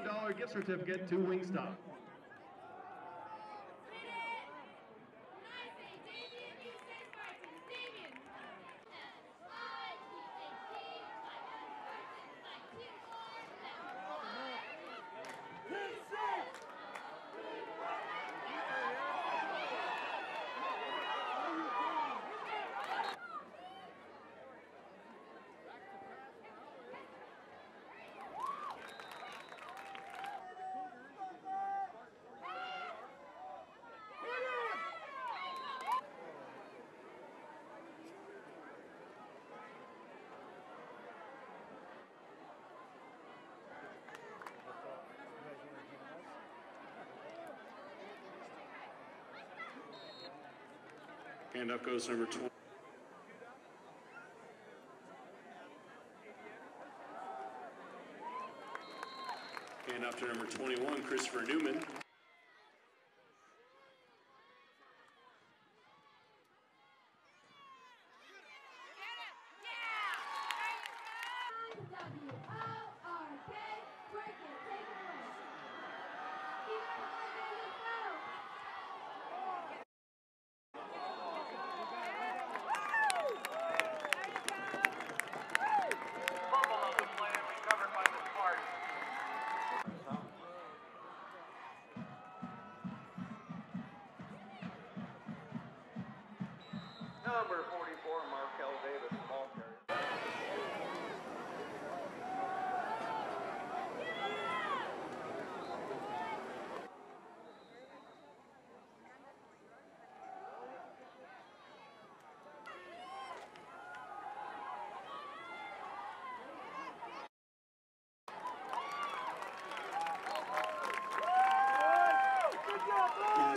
$1 gift certificate to Wingstop. Handoff goes number 20. Handoff to number 21, Christopher Newman.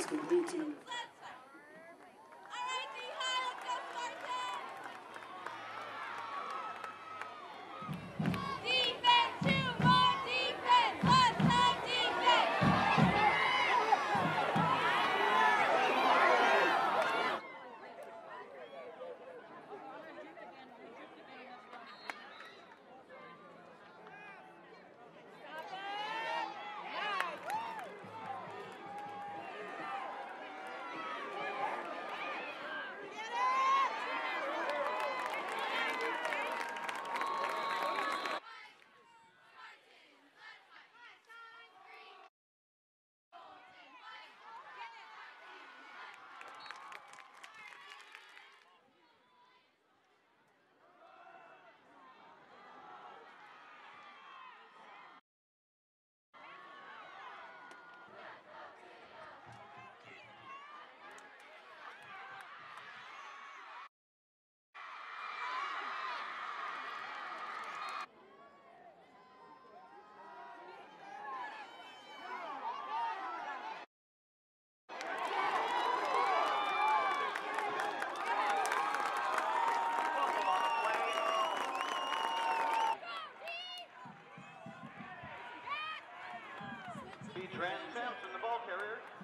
To number Defense, Transcends and the ball carrier.